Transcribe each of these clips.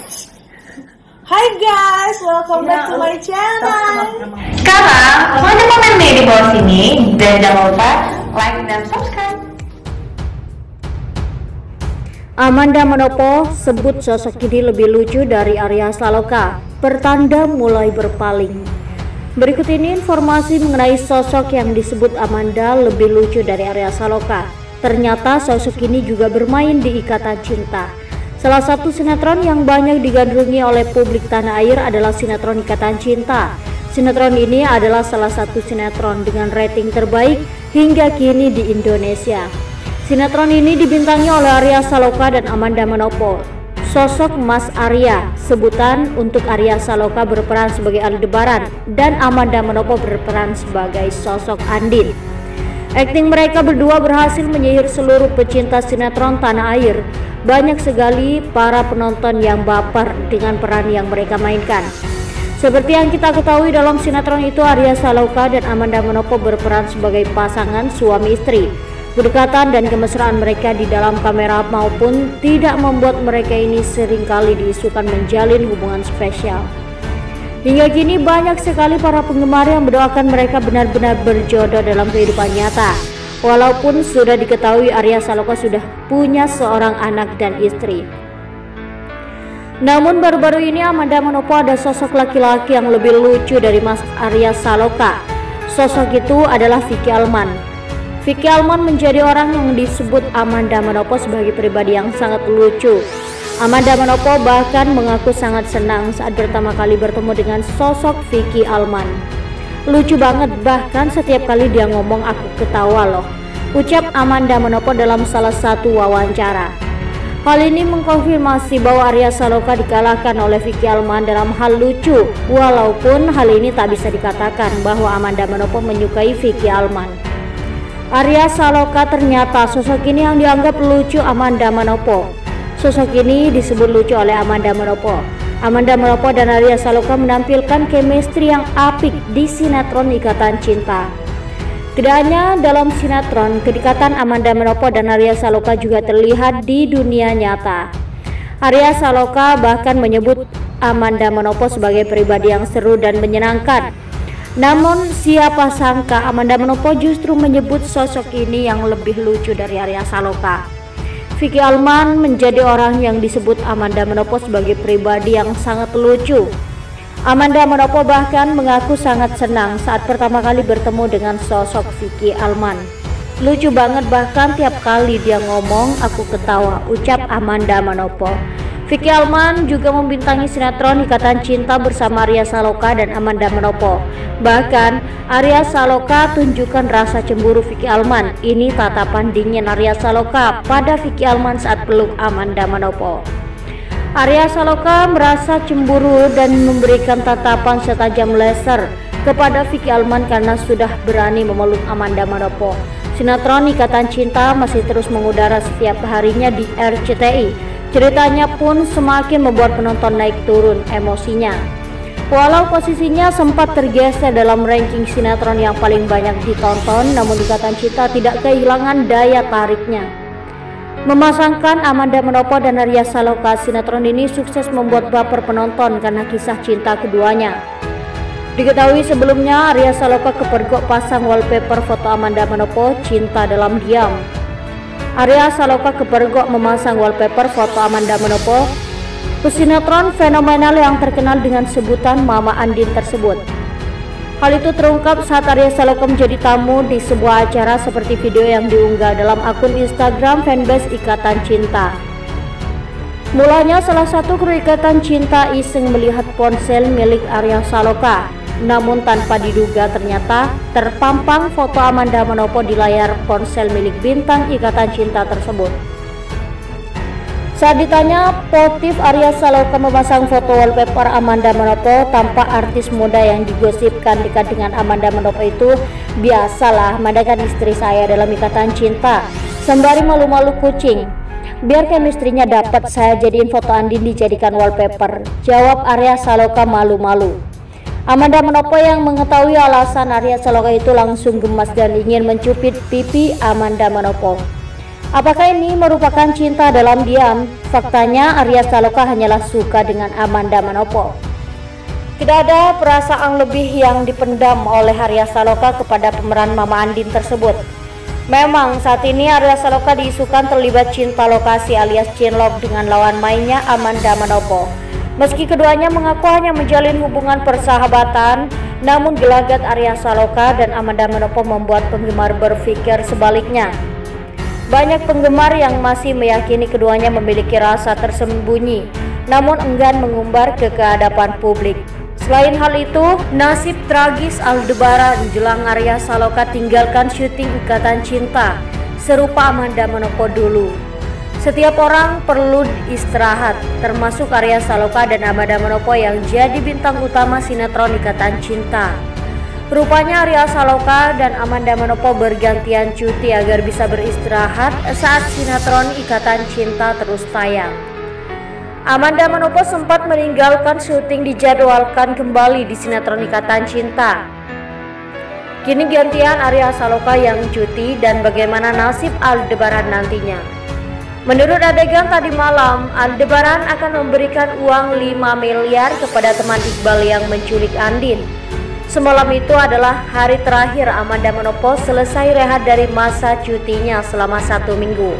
Hai guys, welcome back to my channel. Sekarang, langsung aja komen nih di bawah sini dan jangan lupa like dan subscribe. Amanda Manopo sebut sosok ini lebih lucu dari Arya Saloka. Pertanda mulai berpaling. Berikut ini informasi mengenai sosok yang disebut Amanda lebih lucu dari Arya Saloka. Ternyata sosok ini juga bermain di Ikatan Cinta. Salah satu sinetron yang banyak digandrungi oleh publik tanah air adalah sinetron Ikatan Cinta. Sinetron ini adalah salah satu sinetron dengan rating terbaik hingga kini di Indonesia. Sinetron ini dibintangi oleh Arya Saloka dan Amanda Manopo. Sosok Mas Arya, sebutan untuk Arya Saloka berperan sebagai Aldebaran dan Amanda Manopo berperan sebagai sosok Andin. Akting mereka berdua berhasil menyihir seluruh pecinta sinetron tanah air. Banyak sekali para penonton yang baper dengan peran yang mereka mainkan. Seperti yang kita ketahui dalam sinetron itu Arya Saloka dan Amanda Manopo berperan sebagai pasangan suami istri. Kedekatan dan kemesraan mereka di dalam kamera maupun tidak membuat mereka ini sering kali diisukan menjalin hubungan spesial. Hingga kini banyak sekali para penggemar yang mendoakan mereka benar-benar berjodoh dalam kehidupan nyata. Walaupun sudah diketahui Arya Saloka sudah punya seorang anak dan istri. Namun baru-baru ini Amanda Manopo ada sosok laki-laki yang lebih lucu dari Mas Arya Saloka. Sosok itu adalah Vicky Alman. Vicky Alman menjadi orang yang disebut Amanda Manopo sebagai pribadi yang sangat lucu. Amanda Manopo bahkan mengaku sangat senang saat pertama kali bertemu dengan sosok Vicky Alman. Lucu banget bahkan setiap kali dia ngomong aku ketawa loh. Ucap Amanda Manopo dalam salah satu wawancara. Hal ini mengkonfirmasi bahwa Arya Saloka dikalahkan oleh Vicky Alman dalam hal lucu, walaupun hal ini tak bisa dikatakan bahwa Amanda Manopo menyukai Vicky Alman. Arya Saloka ternyata sosok ini yang dianggap lucu Amanda Manopo. Sosok ini disebut lucu oleh Amanda Manopo. Amanda Manopo dan Arya Saloka menampilkan chemistry yang apik di sinetron Ikatan Cinta. Tidak hanya dalam sinetron, kedekatan Amanda Manopo dan Arya Saloka juga terlihat di dunia nyata. Arya Saloka bahkan menyebut Amanda Manopo sebagai pribadi yang seru dan menyenangkan. Namun siapa sangka Amanda Manopo justru menyebut sosok ini yang lebih lucu dari Arya Saloka. Vicky Alman menjadi orang yang disebut Amanda Manopo sebagai pribadi yang sangat lucu. Amanda Manopo bahkan mengaku sangat senang saat pertama kali bertemu dengan sosok Vicky Alman. Lucu banget bahkan tiap kali dia ngomong aku ketawa, ucap Amanda Manopo. Vicky Alman juga membintangi sinetron Ikatan Cinta bersama Arya Saloka dan Amanda Manopo. Bahkan Arya Saloka tunjukkan rasa cemburu Vicky Alman. Ini tatapan dingin Arya Saloka pada Vicky Alman saat peluk Amanda Manopo. Arya Saloka merasa cemburu dan memberikan tatapan setajam laser kepada Vicky Alman karena sudah berani memeluk Amanda Manopo. Sinetron Ikatan Cinta masih terus mengudara setiap harinya di RCTI. Ceritanya pun semakin membuat penonton naik turun emosinya. Walau posisinya sempat tergeser dalam ranking sinetron yang paling banyak ditonton, namun Ikatan Cinta tidak kehilangan daya tariknya. Memasangkan Amanda Manopo dan Arya Saloka, sinetron ini sukses membuat baper penonton karena kisah cinta keduanya. Diketahui sebelumnya Arya Saloka kepergok pasang wallpaper foto Amanda Manopo cinta dalam diam. Arya Saloka kepergok memasang wallpaper foto Amanda Manopo, pesinetron fenomenal yang terkenal dengan sebutan Mama Andin tersebut. Hal itu terungkap saat Arya Saloka menjadi tamu di sebuah acara seperti video yang diunggah dalam akun Instagram fanbase Ikatan Cinta. Mulanya salah satu kru Ikatan Cinta iseng melihat ponsel milik Arya Saloka. Namun tanpa diduga ternyata terpampang foto Amanda Manopo di layar ponsel milik bintang Ikatan Cinta tersebut. Saat ditanya motif Arya Saloka memasang foto wallpaper Amanda Manopo tanpa artis muda yang digosipkan dekat dengan Amanda Manopo itu? Biasalah Amanda kan istri saya dalam ikatan cinta. Sembari malu-malu kucing biar chemistry-nya dapat saya jadiin foto Andin dijadikan wallpaper jawab Arya Saloka malu-malu Amanda Manopo yang mengetahui alasan Arya Saloka itu langsung gemas dan ingin mencupit pipi Amanda Manopo Apakah ini merupakan cinta dalam diam? Faktanya Arya Saloka hanyalah suka dengan Amanda Manopo. Tidak ada perasaan lebih yang dipendam oleh Arya Saloka kepada pemeran Mama Andin tersebut. Memang saat ini Arya Saloka diisukan terlibat cinta lokasi alias cinlok dengan lawan mainnya Amanda Manopo. Meski keduanya mengaku hanya menjalin hubungan persahabatan, namun gelagat Arya Saloka dan Amanda Manopo membuat penggemar berpikir sebaliknya. Banyak penggemar yang masih meyakini keduanya memiliki rasa tersembunyi, namun enggan mengumbar ke kehadapan publik. Selain hal itu, nasib tragis Aldebaran jelang Arya Saloka tinggalkan syuting Ikatan Cinta, serupa Amanda Manopo dulu. Setiap orang perlu istirahat, termasuk Arya Saloka dan Amanda Manopo yang jadi bintang utama sinetron Ikatan Cinta. Rupanya Arya Saloka dan Amanda Manopo bergantian cuti agar bisa beristirahat saat sinetron Ikatan Cinta terus tayang. Amanda Manopo sempat meninggalkan syuting dijadwalkan kembali di sinetron Ikatan Cinta. Kini gantian Arya Saloka yang cuti dan bagaimana nasib Aldebaran nantinya. Menurut adegan tadi malam, Aldebaran akan memberikan uang 5 miliar kepada teman Iqbal yang menculik Andin. Semalam itu adalah hari terakhir Amanda Manopo selesai rehat dari masa cutinya selama satu minggu.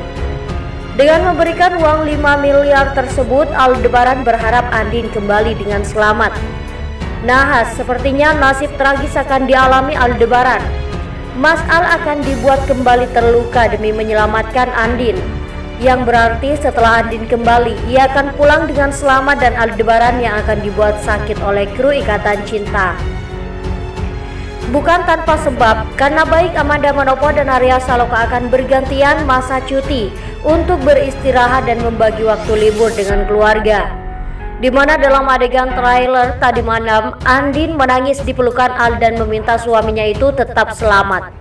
Dengan memberikan uang 5 miliar tersebut, Aldebaran berharap Andin kembali dengan selamat. Nah, sepertinya nasib tragis akan dialami Aldebaran. Mas Al akan dibuat kembali terluka demi menyelamatkan Andin. Yang berarti setelah Andin kembali, ia akan pulang dengan selamat dan Aldebaran yang akan dibuat sakit oleh kru Ikatan Cinta. Bukan tanpa sebab, karena baik Amanda Manopo dan Arya Saloka akan bergantian masa cuti untuk beristirahat dan membagi waktu libur dengan keluarga. Di mana dalam adegan trailer tadi malam, Andin menangis di pelukan Al dan meminta suaminya itu tetap selamat.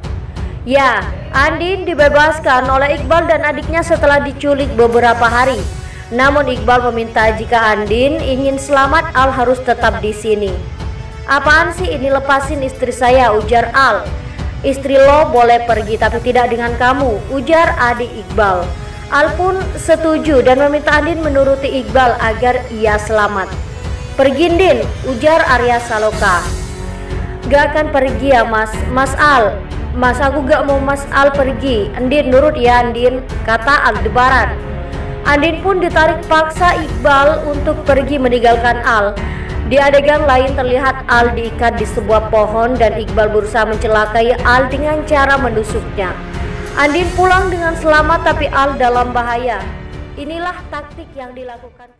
Ya, Andin dibebaskan oleh Iqbal dan adiknya setelah diculik beberapa hari. Namun Iqbal meminta jika Andin ingin selamat, Al harus tetap di sini. Apaan sih ini lepasin istri saya ujar Al. Istri lo boleh pergi tapi tidak dengan kamu ujar adik Iqbal. Al pun setuju dan meminta Andin menuruti Iqbal agar ia selamat. Pergi Din ujar Arya Saloka. Gak akan pergi ya mas. Mas Al Mas aku gak mau Mas Al pergi Andin nurut ya Andin kata Aldebaran Andin pun ditarik paksa Iqbal untuk pergi meninggalkan Al di adegan lain terlihat Al diikat di sebuah pohon dan Iqbal berusaha mencelakai Al dengan cara menusuknya. Andin pulang dengan selamat tapi Al dalam bahaya. Inilah taktik yang dilakukan